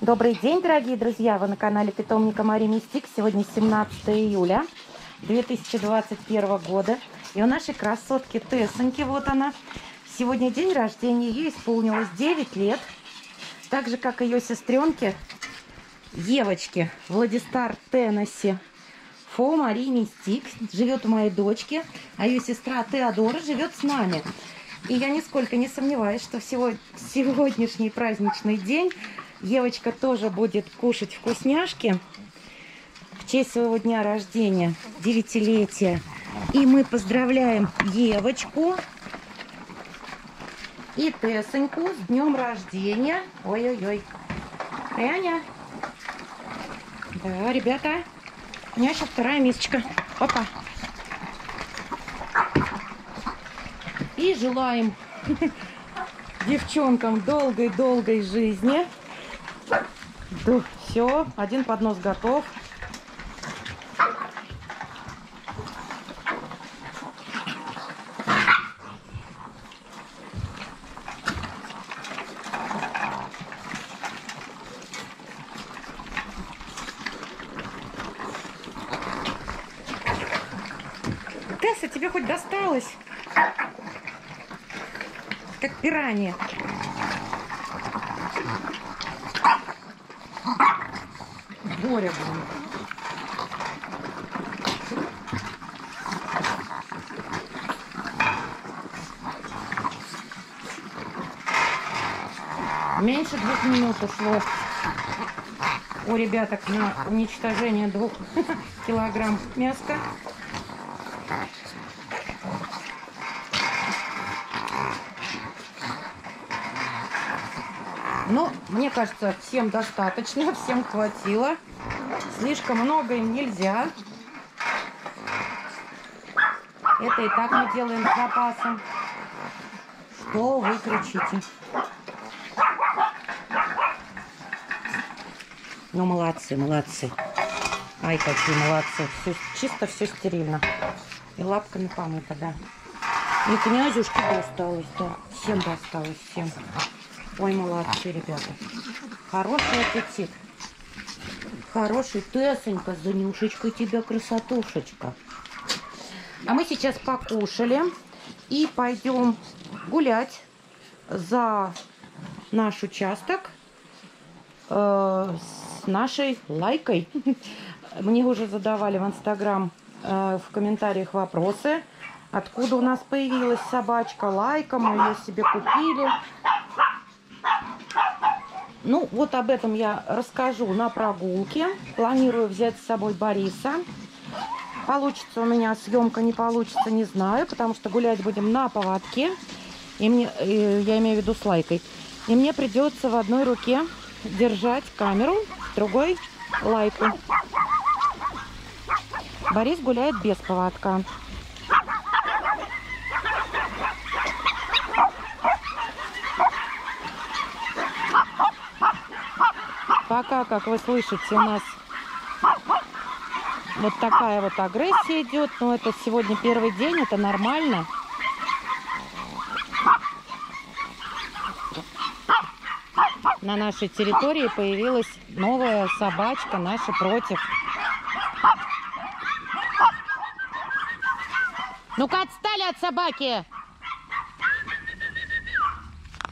Добрый день, дорогие друзья! Вы на канале питомника Мари Мистик. Сегодня 17 июля 2021 года. И у нашей красотки Тессоньки, вот она. Сегодня день рождения, ей исполнилось 9 лет. Так же, как ее сестренке Евочке Владистар Теннесси. Фо Мари Мистик живет у моей дочки, а ее сестра Теодора живет с нами. И я нисколько не сомневаюсь, что сегодняшний праздничный день Евочка тоже будет кушать вкусняшки в честь своего дня рождения, девятилетия. И мы поздравляем Евочку и Тессоньку с днем рождения. Ой-ой-ой. Аня. Да, ребята, у меня сейчас вторая мисочка. Опа. И желаем девчонкам долгой-долгой жизни. Да, все, один поднос готов. Тесса, тебе хоть досталось? Как пиранья. Горе, блин. Меньше двух минут ушло у ребяток на уничтожение двух килограмм мяска. Ну, мне кажется, всем достаточно, всем хватило. Слишком много им нельзя. Это и так мы делаем с запасом. Что вы кричите? Ну, молодцы, молодцы. Ай, какие молодцы. Все, чисто все стерильно. И лапками помыто, да. И князюшке досталось, да. Всем досталось, всем. Ой, молодцы, ребята. Хороший аппетит. Хороший. Тесонька, Занюшечка, тебя красотушечка. А мы сейчас покушали и пойдем гулять за наш участок э, с нашей лайкой. Мне уже задавали в Инстаграм э, в комментариях вопросы, откуда у нас появилась собачка лайка, мы ее себе купили. Ну, вот об этом я расскажу на прогулке. Планирую взять с собой Бориса. Получится у меня съемка, не получится, не знаю, потому что гулять будем на поводке. И мне, я имею в виду с лайкой. И мне придется в одной руке держать камеру, в другой лайку. Борис гуляет без поводка. Пока, как вы слышите, у нас вот такая вот агрессия идет. Но это сегодня первый день, это нормально. На нашей территории появилась новая собачка, наша против. Ну-ка, отстали от собаки!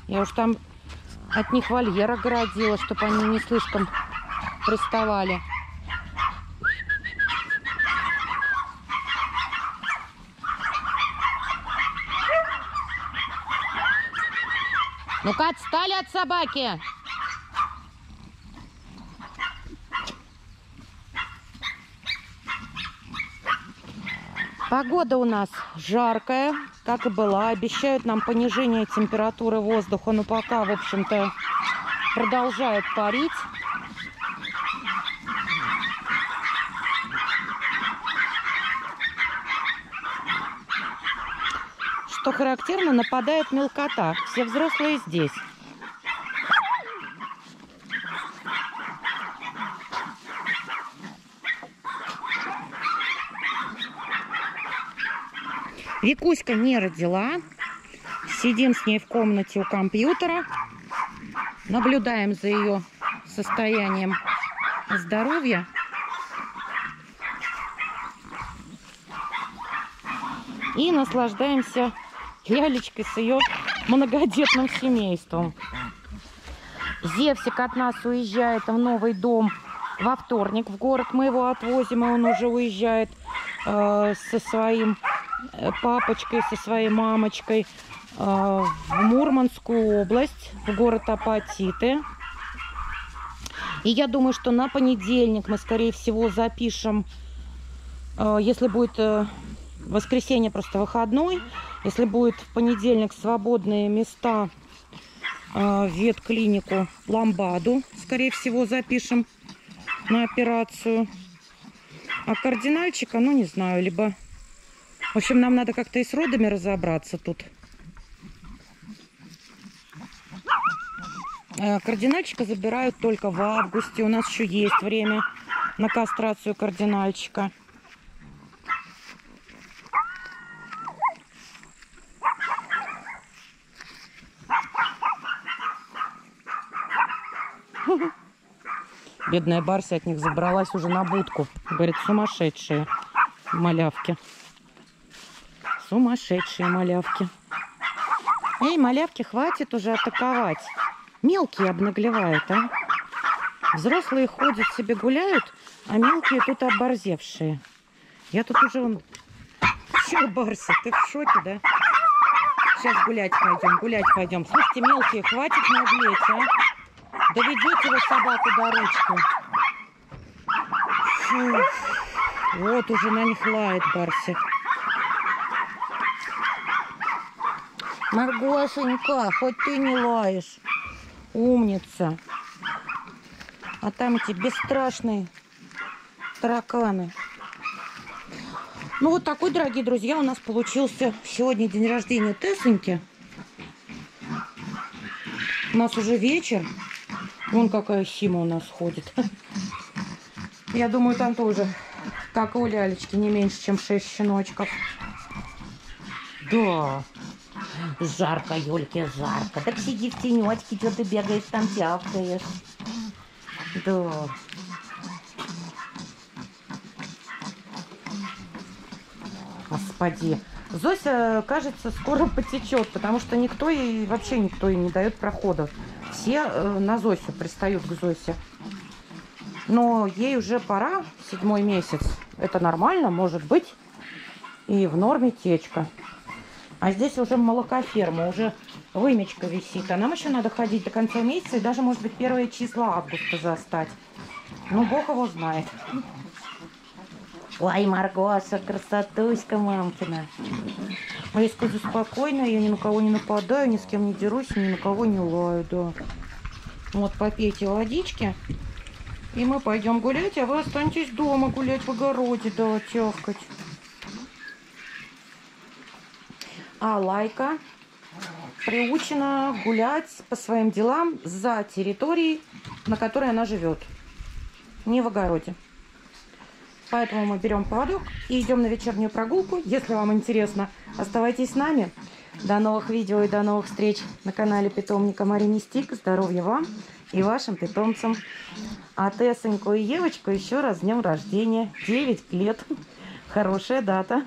Я уж там от них вольер огородила, чтобы они не слишком приставали. Ну-ка, отстали от собаки! Погода у нас жаркая, как и была. Обещают нам понижение температуры воздуха, но пока, в общем-то, продолжает парить. Что характерно, нападает мелкота. Все взрослые здесь. Викуська не родила. Сидим с ней в комнате у компьютера. Наблюдаем за ее состоянием здоровья. И наслаждаемся лялечкой с ее многодетным семейством. Зевсик от нас уезжает в новый дом во вторник в город. Мы его отвозим, и он уже уезжает э, со своим папочкой, со своей мамочкой э, в Мурманскую область, в город Апатиты. И я думаю, что на понедельник мы, скорее всего, запишем, э, если будет э, воскресенье просто выходной, если будет в понедельник свободные места э, в ветклинику Ламбаду, скорее всего, запишем на операцию. А кардинальчика, ну не знаю, либо... В общем, нам надо как-то и с родами разобраться тут. Э, кардинальчика забирают только в августе. У нас еще есть время на кастрацию кардинальчика. Бедная Барси от них забралась уже на будку. Говорит, сумасшедшие малявки. Сумасшедшие малявки. Эй, малявки, хватит уже атаковать. Мелкие обнаглевают, а? Взрослые ходят себе гуляют, а мелкие тут оборзевшие. Я тут уже... Вон... Че, Барси, ты в шоке, да? Сейчас гулять пойдем, гулять пойдем. Слушайте, мелкие, хватит наглеть, а? Доведете вы собаку до ручки. Фу. Вот уже на них лает Барси. Маргошенька, хоть ты не лаешь. Умница. А там эти бесстрашные тараканы. Ну вот такой, дорогие друзья, у нас получился сегодня день рождения Тесоньки. У нас уже вечер. Вон какая Сима у нас ходит. Я думаю, там тоже, как и у лялечки, не меньше, чем 6 щеночков. Да. Жарко, Юльке, жарко. Так сиди в тенечке, что ты бегаешь там, тявкаешь. Да. Господи. Зося, кажется, скоро потечет, потому что никто ей, вообще никто ей не дает прохода все э, на Зосю пристают к Зосе. Но ей уже пора, седьмой месяц. Это нормально, может быть. И в норме течка. А здесь уже молокоферма, уже вымечка висит. А нам еще надо ходить до конца месяца и даже, может быть, первые числа августа застать. Ну, бог его знает. Ой, Маргоша, красотуська мамкина. А я скажу спокойно, я ни на кого не нападаю, ни с кем не дерусь, ни на кого не лаю, да. Вот попейте водички. И мы пойдем гулять, а вы останетесь дома гулять в огороде, да, тявкать. А Лайка приучена гулять по своим делам за территорией, на которой она живет. Не в огороде. Поэтому мы берем поводок и идем на вечернюю прогулку. Если вам интересно, оставайтесь с нами. До новых видео и до новых встреч на канале питомника Марини Стик. Здоровья вам и вашим питомцам. А Тессоньку и Евочку еще раз с днем рождения. 9 лет. Хорошая дата.